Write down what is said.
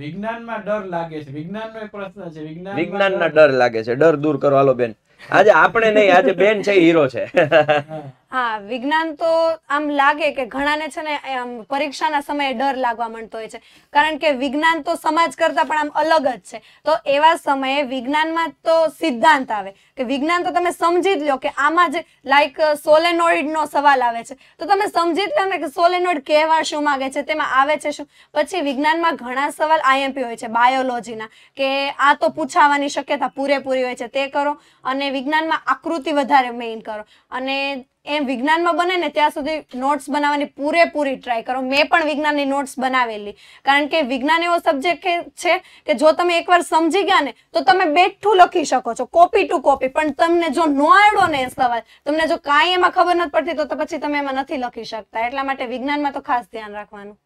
વિજ્ઞાનમાં ડર લાગે છે. વિજ્ઞાનનો એક પ્રશ્ન છે. વિજ્ઞાન વિજ્ઞાનના ડર લાગે છે. ડર દૂર કરો. હાલો બેન. આજે આપણે નહીં આજે બેન છે હીરો છે. હા, વિજ્ઞાન તો આમ લાગે કે ઘણાને છે ને, આમ પરીક્ષાના સમયે ડર લાગવા માંડતો હોય છે. કારણ કે વિજ્ઞાન તો સમાજ કરતા પણ આમ અલગ જ છે. તો એવા સમયે વિજ્ઞાનમાં તો સિદ્ધાંત આવે. કે વિજ્ઞાન તો તમે સમજી જ લો કે આમાં જ લાઈક સોલેનોઇડનો સવાલ આવે છે. તો તમે સમજી જ લો ને કે સોલેનોઇડ કહેવા શું માંગે છે, તેમાં આવે છે શું? પછી વિજ્ઞાનમાં ઘણા સવાલ આઈએમપી હોય છે બાયોલોજીના કે આ તો પૂછાવાની શક્યતા પૂરેપૂરી હોય છે, તે કરો. અને વિજ્ઞાનમાં આકૃતિ વધારે મેઇન કરો. અને એમ વિજ્ઞાનમાં બને ને ત્યાં સુધી નોટ્સ બનાવવાની પૂરેપૂરી ટ્રાય કરો. મેં પણ વિજ્ઞાનની નોટ્સ બનાવેલી. કારણ કે વિજ્ઞાન એવો સબ્જેક્ટ છે કે જો તમે એકવાર સમજી ગયા ને, તો તમે બેઠું લખી શકો છો. કોપી ટુ કોપી પણ તમને જો ન આવડો ને સવાલ, તમને જો કાંઈ એમાં ખબર નથી પડતી તો પછી તમે એમાં નથી લખી શકતા. એટલા માટે વિજ્ઞાનમાં તો ખાસ ધ્યાન રાખવાનું.